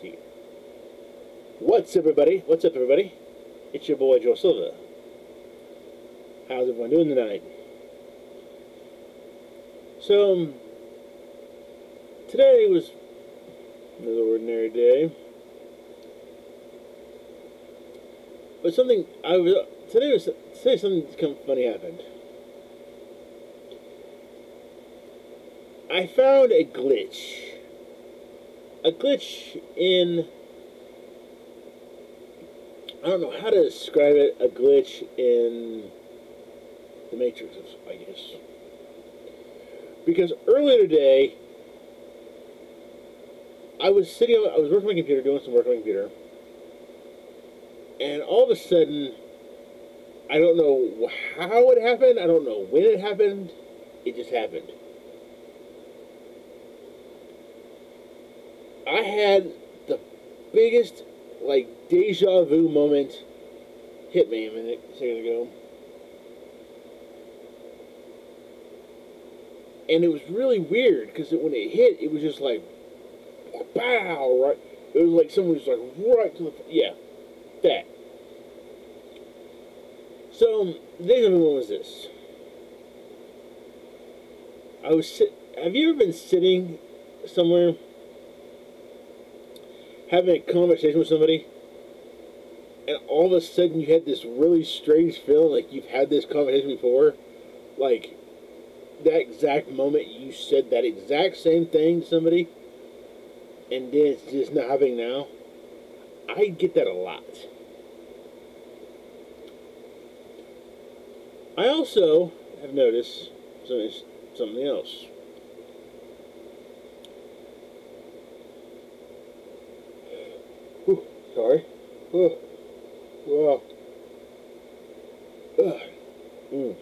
Gee. What's everybody? What's up, everybody? It's your boy Joe Silva. How's everyone doing tonight? So, um, today was another ordinary day. But something I was today was today something kind of funny happened. I found a glitch. A glitch in I don't know how to describe it. A glitch in the Matrix, I guess. Because earlier today, I was sitting, I was working on my computer, doing some work on my computer, and all of a sudden, I don't know how it happened, I don't know when it happened, it just happened. I had the biggest, like, deja vu moment hit me a minute, a second ago. And it was really weird because when it hit, it was just like, pow, right? It was like someone was like right to the, yeah, that. So, deja vu was this. I was sit. Have you ever been sitting somewhere having a conversation with somebody, and all of a sudden you had this really strange feeling like you've had this conversation before, like that exact moment you said that exact same thing to somebody, and then it's just not happening now. I get that a lot. I also have noticed something, something else. Whew, sorry. Whew. Wow. Ugh. Mm.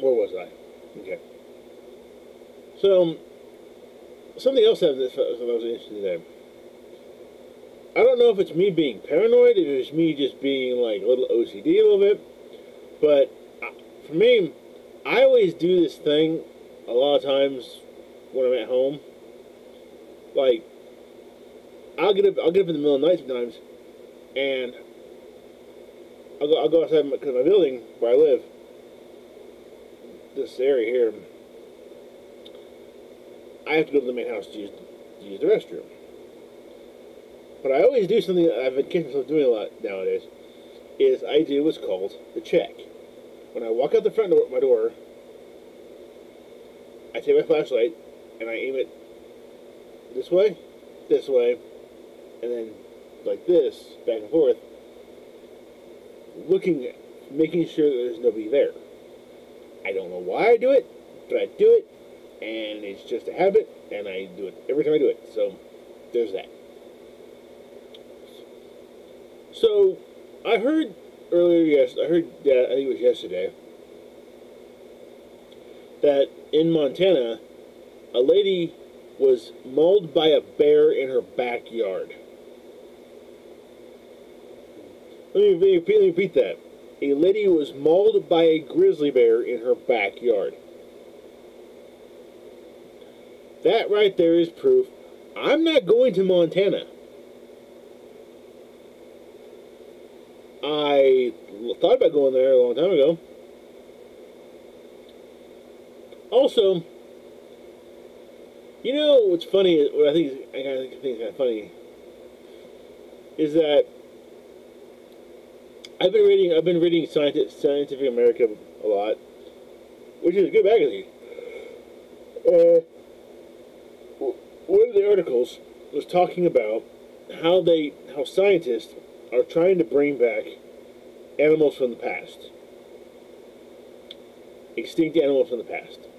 Where was I? Okay. So, um, something else that I was interested in. I don't know if it's me being paranoid, if it's me just being like a little OCD a little bit, but uh, for me, I always do this thing a lot of times when I'm at home. Like, I'll get up, I'll get up in the middle of the night sometimes, and I'll go, I'll go outside my, cause my building where I live, this area here, I have to go to the main house to use, to use the restroom. But I always do something that I've been catching myself doing a lot nowadays, is I do what's called the check. When I walk out the front door, my door, I take my flashlight and I aim it this way, this way, and then like this, back and forth, looking, making sure there's nobody there. I don't know why I do it, but I do it, and it's just a habit, and I do it every time I do it. So there's that. So I heard earlier, yes, I heard that I think it was yesterday that in Montana, a lady was mauled by a bear in her backyard. Let me, let me, repeat, repeat that. A lady was mauled by a grizzly bear in her backyard. That right there is proof. I'm not going to Montana. I thought about going there a long time ago. Also, you know what's funny? What I think I kind of funny is that I've been reading I've been reading Scientific, Scientific American a lot, which is a good magazine. Uh, one of the articles was talking about how they how scientists are trying to bring back animals from the past, extinct animals from the past.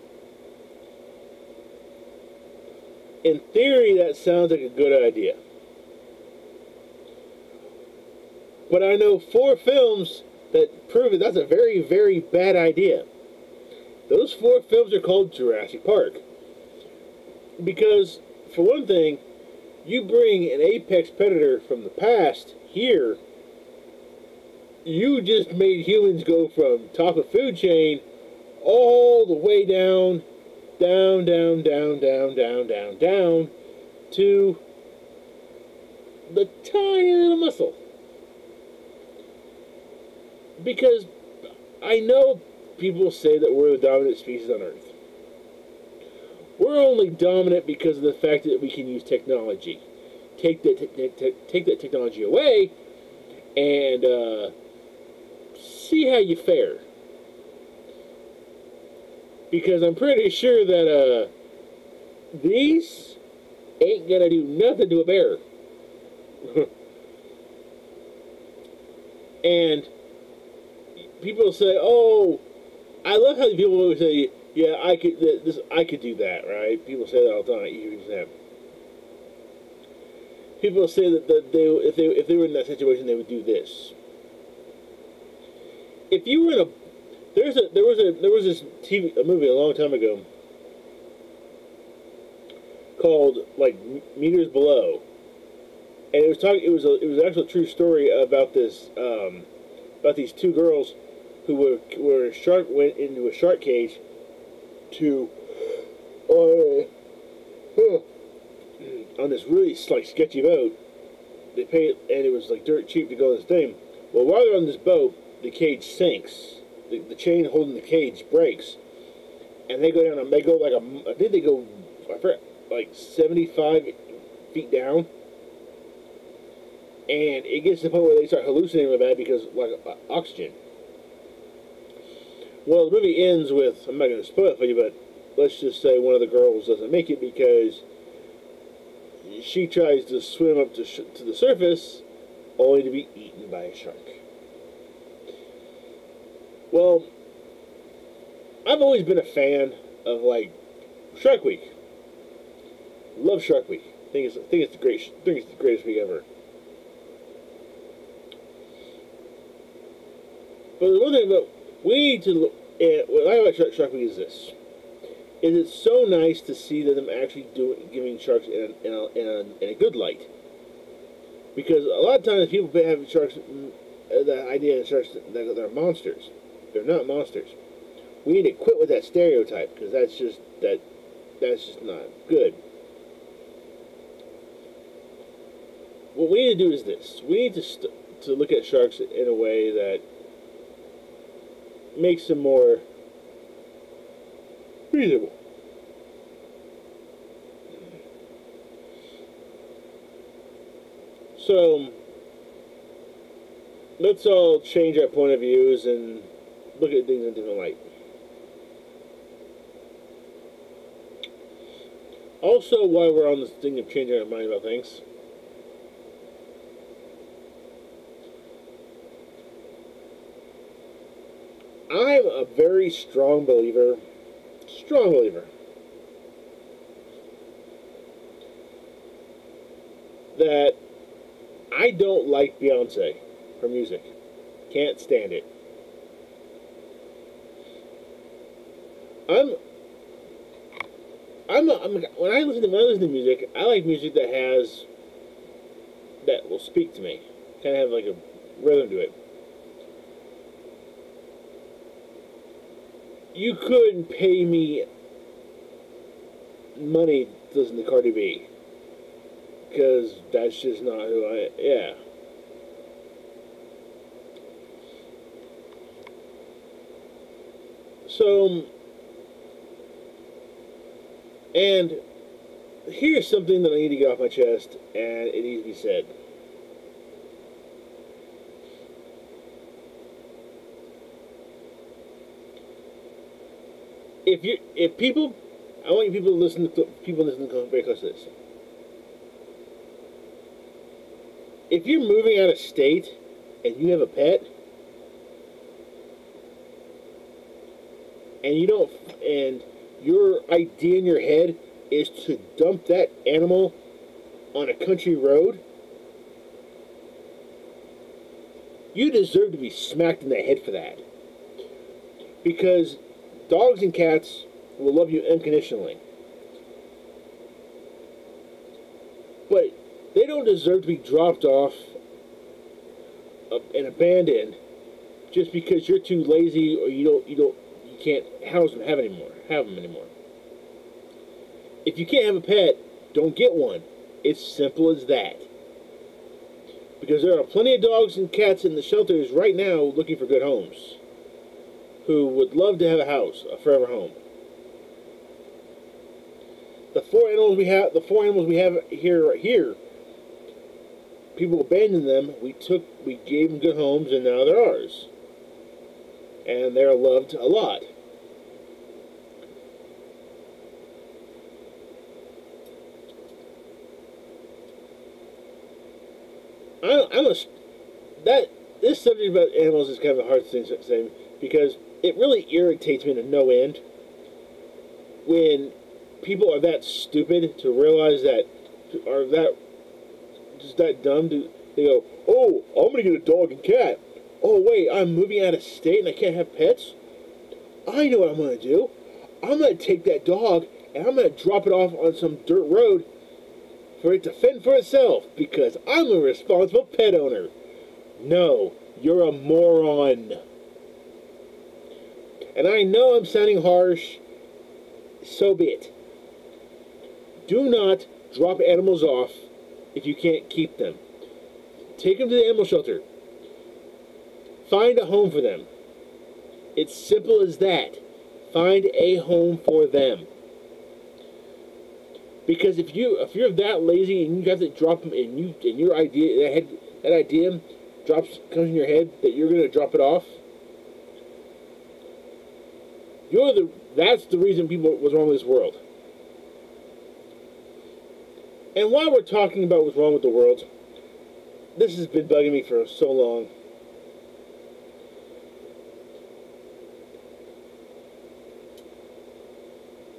In theory, that sounds like a good idea. But I know four films that prove that that's a very, very bad idea. Those four films are called Jurassic Park. Because, for one thing, you bring an apex predator from the past here, you just made humans go from top of food chain all the way down down, down, down, down, down, down, down to the tiny little muscle. Because I know people say that we're the dominant species on Earth. We're only dominant because of the fact that we can use technology. Take that, take that technology away, and uh, see how you fare. Because I'm pretty sure that uh, these ain't gonna do nothing to a bear. and people say, "Oh, I love how people always say, yeah, I could this, I could do that, right?" People say that all the time. You that. People say that, that they if they if they were in that situation, they would do this. If you were in a there's a there was a there was this TV a movie a long time ago called like Meters Below, and it was talking. It was a it was an actual true story about this um, about these two girls who were were shark went into a shark cage to uh, on this really like sketchy boat. They paid and it was like dirt cheap to go on this thing. Well, while they're on this boat, the cage sinks. The, the chain holding the cage breaks, and they go down. And they go like a. I think they go. I forget, like seventy-five feet down and it gets to the point where they start hallucinating with that because like uh, oxygen. Well, the movie ends with I'm not going to spoil it for you, but let's just say one of the girls doesn't make it because she tries to swim up to, to the surface, only to be eaten by a shark. Well, I've always been a fan of like Shark Week. Love Shark Week. think it's think it's the great think it's the greatest week ever. But the one thing about we need to look at what I like about Shark Week is this: is it's so nice to see that them actually doing giving sharks in a, in a, in a, in a good light. Because a lot of times people have sharks, uh, the idea of sharks that they're monsters. They're not monsters. We need to quit with that stereotype because that's just that that's just not good. What we need to do is this: we need to to look at sharks in a way that makes them more reasonable. So, let's all change our point of views and look at things in a different light. Also, while we're on this thing of changing our mind about things, I'm a very strong believer, strong believer, that I don't like Beyonce, her music. Can't stand it. I'm I'm, a, I'm a, when I listen to when I listen to music, I like music that has that will speak to me, kind of have like a rhythm to it. you couldn't pay me money to listen to Cardi B. Because that's just not who I yeah. So, and here's something that I need to get off my chest, and it needs to be said. if you if people, I want you people to listen to people listen to very close to this. If you're moving out of state and you have a pet, and you don't, and your idea in your head is to dump that animal on a country road, you deserve to be smacked in the head for that. Because Dogs and cats will love you unconditionally. But they don't deserve to be dropped off and abandoned just because you're too lazy or you don't you don't can't house them have anymore have them anymore. if you can't have a pet, don't get one. It's simple as that. Because there are plenty of dogs and cats in the shelters right now looking for good homes who would love to have a house, a forever home. The four animals we have, the four animals we have here, here, people abandoned them. We took, we gave them good homes, and now they're ours, and they're loved a lot. I, I'm a that this subject about animals is kind of a hard thing to say because it really irritates me to no end when people are that stupid to realize that are that just that dumb to they go, oh, I'm gonna get a dog and cat. Oh wait, I'm moving out of state and I can't have pets. I know what I'm gonna do. I'm gonna take that dog and I'm gonna drop it off on some dirt road for it to fend for itself because I'm a responsible pet owner. No, you're a moron. And I know I'm sounding harsh, so be it. Do not drop animals off if you can't keep them. Take them to the animal shelter. Find a home for them. It's simple as that. Find a home for them. Because if you if you're that lazy and you have to drop them and you and your idea that head, that idea drops comes in your head that you're gonna drop it off, you're the that's the reason people was wrong with this world. And while we're talking about what's wrong with the world, this has been bugging me for so long.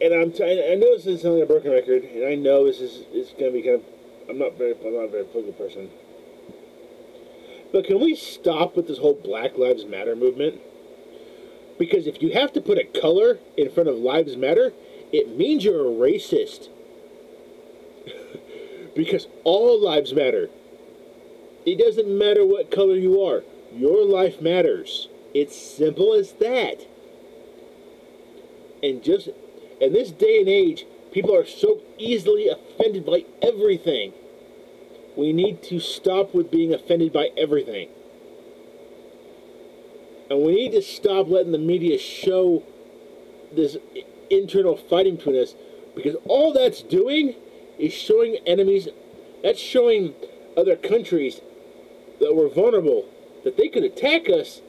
And I'm t- I know this is something a broken record, and I know this is it's going to be kind of. I'm not very I'm not a very political person, but can we stop with this whole Black Lives Matter movement? Because if you have to put a color in front of Lives Matter, it means you're a racist. because all lives matter. It doesn't matter what color you are. Your life matters. It's simple as that. And just in this day and age, people are so easily offended by everything. We need to stop with being offended by everything. And we need to stop letting the media show this internal fighting between us because all that's doing is showing enemies, that's showing other countries that we're vulnerable, that they could attack us.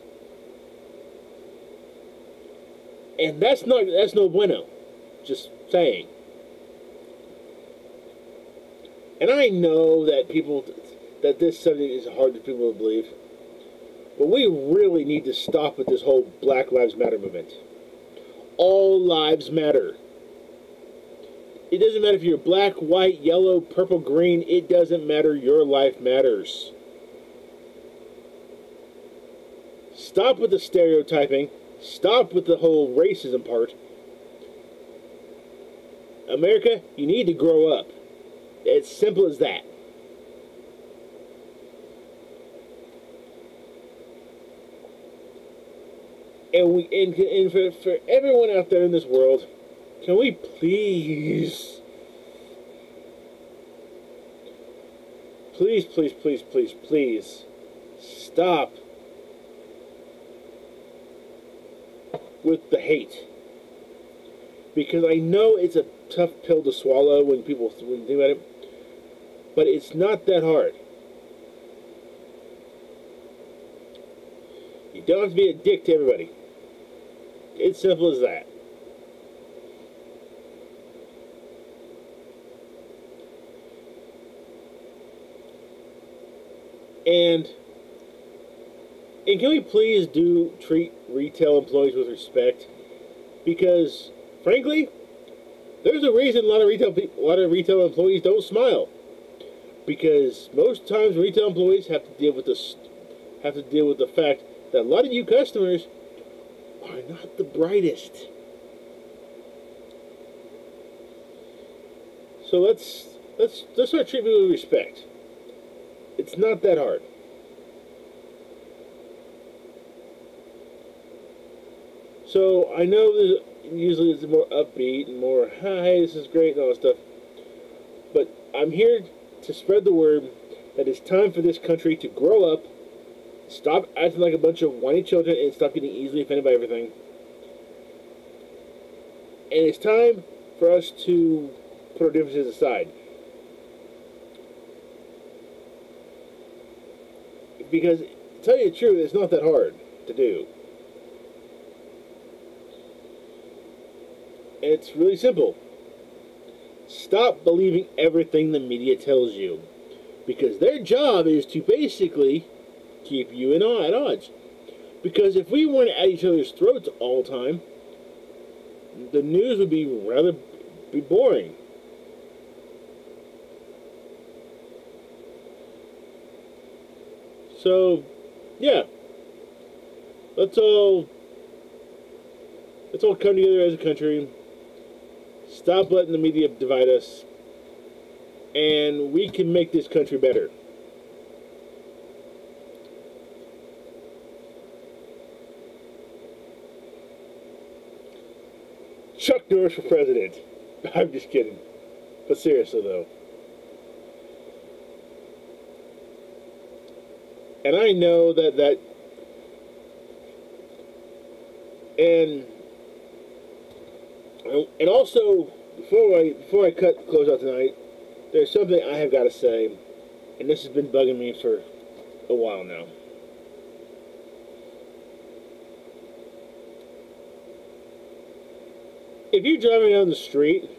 And that's not that's no bueno. Just saying. And I know that people, that this subject is hard for people to believe. But we really need to stop with this whole Black Lives Matter movement. All lives matter. It doesn't matter if you're black, white, yellow, purple, green. It doesn't matter. Your life matters. Stop with the stereotyping. Stop with the whole racism part. America, you need to grow up. It's simple as that. And we and, and for, for everyone out there in this world, can we please please, please, please, please, please stop with the hate. Because I know it's a tough pill to swallow when people when you think about it, but it's not that hard. You don't have to be a dick to everybody. It's simple as that. And and can we please do treat retail employees with respect? Because frankly, there's a reason a lot of retail a lot of retail employees don't smile, because most times retail employees have to deal with this have to deal with the fact that a lot of you customers are not the brightest. So let's let's let's start treating people with respect. It's not that hard. So I know that usually it's more upbeat and more, hi, this is great and all that stuff. But I'm here to spread the word that it's time for this country to grow up, stop acting like a bunch of whiny children, and stop getting easily offended by everything. And it's time for us to put our differences aside. Because, to tell you the truth, it's not that hard to do. It's really simple. Stop believing everything the media tells you. Because their job is to basically keep you and in at odds. Because if we weren't at each other's throats all the time, the news would be rather be boring. So, yeah. Let's all let's all come together as a country. Stop letting the media divide us. And we can make this country better. Chuck Norris for president. I'm just kidding. But seriously, though. And I know that that and and also before I before I cut close out tonight, there's something I have got to say, and this has been bugging me for a while now. If you're driving down the street,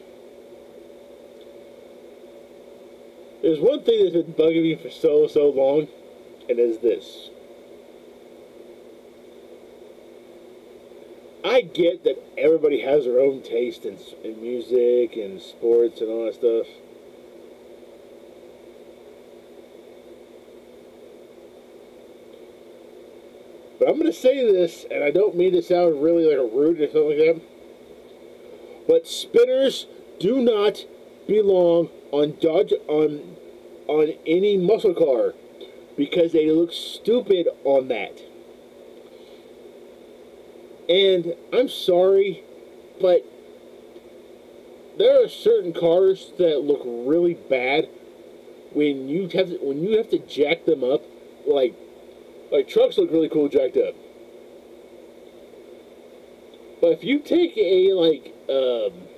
there's one thing that's been bugging me for so so long, and is this. I get that everybody has their own taste in, in music and sports and all that stuff. But I'm going to say this, and I don't mean to sound really like a rude or something like that. But spinners do not belong on Dodge on on any muscle car because they look stupid on that. And I'm sorry, but there are certain cars that look really bad when you have to, when you have to jack them up. Like like trucks look really cool jacked up. But if you take a like um,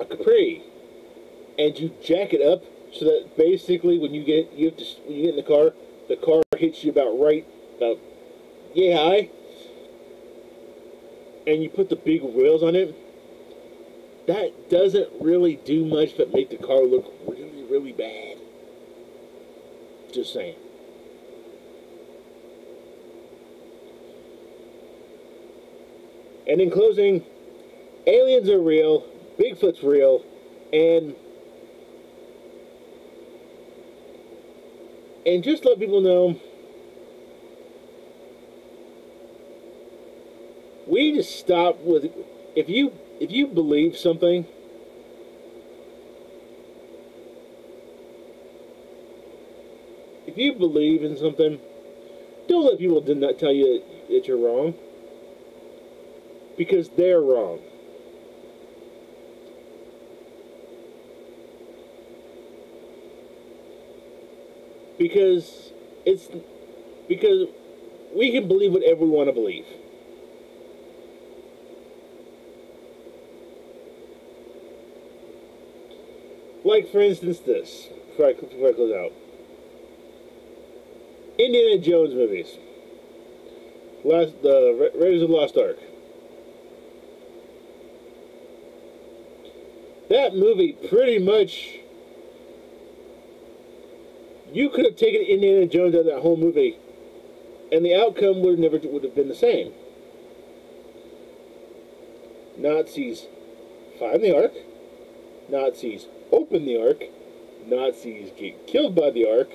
a Capri and you jack it up so that basically when you get you have to when you get in the car, the car hits you about right about yeah high and you put the big wheels on it, that doesn't really do much but make the car look really, really bad. Just saying. And in closing, aliens are real, Bigfoot's real, and and just let people know we to stop with if you if you believe something if you believe in something don't let people did not tell you that you're wrong. Because they're wrong. Because it's because we can believe whatever we want to believe Like, for instance, this, before I, before I close out. Indiana Jones movies. Last, the Raiders of the Lost Ark. That movie pretty much you could have taken Indiana Jones out of that whole movie, and the outcome would have never would have been the same. Nazis find the Ark. Nazis open the Ark. Nazis get killed by the Ark.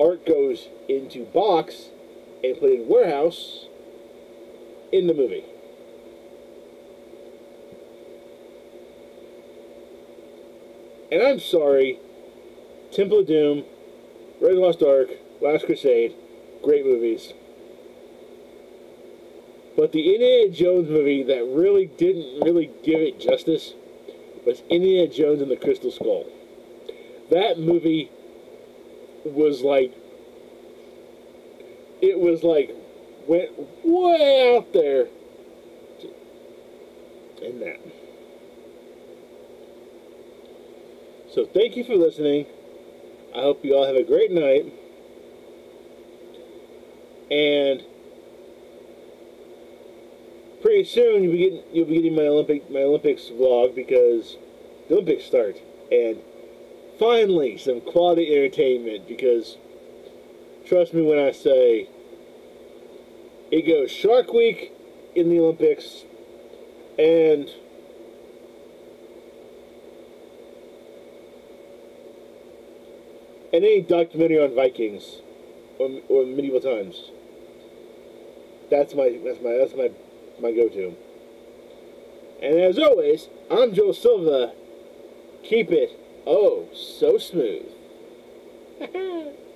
Ark goes into box and put in warehouse in the movie. And I'm sorry, Temple of Doom, Red Lost Ark, Last Crusade, great movies. But the Indiana Jones movie that really didn't really give it justice was Indiana Jones and the Crystal Skull. That movie was like it was like went way out there in that. So thank you for listening. I hope you all have a great night. And pretty soon you'll be getting you'll be getting my Olympic my Olympics vlog because the Olympics start and finally some quality entertainment because trust me when I say it goes Shark Week in the Olympics and and any documentary on Vikings or, or medieval times. That's my that's my that's my my go-to. And as always, I'm Joe Silva. Keep it oh so smooth.